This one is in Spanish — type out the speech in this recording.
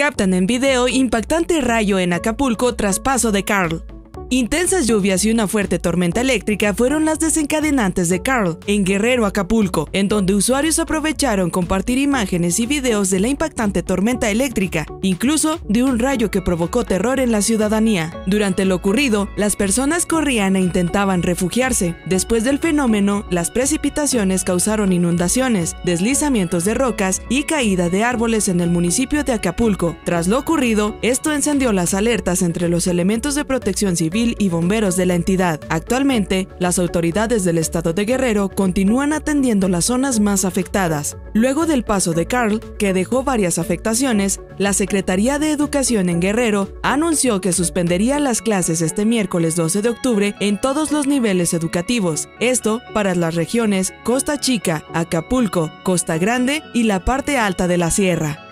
Captan en video impactante rayo en Acapulco tras paso de Carl. Intensas lluvias y una fuerte tormenta eléctrica fueron las desencadenantes de Carl en Guerrero, Acapulco, en donde usuarios aprovecharon compartir imágenes y videos de la impactante tormenta eléctrica, incluso de un rayo que provocó terror en la ciudadanía. Durante lo ocurrido, las personas corrían e intentaban refugiarse. Después del fenómeno, las precipitaciones causaron inundaciones, deslizamientos de rocas y caída de árboles en el municipio de Acapulco. Tras lo ocurrido, esto encendió las alertas entre los elementos de protección civil y bomberos de la entidad. Actualmente, las autoridades del estado de Guerrero continúan atendiendo las zonas más afectadas. Luego del paso de Carl, que dejó varias afectaciones, la Secretaría de Educación en Guerrero anunció que suspendería las clases este miércoles 12 de octubre en todos los niveles educativos, esto para las regiones Costa Chica, Acapulco, Costa Grande y la parte alta de la sierra.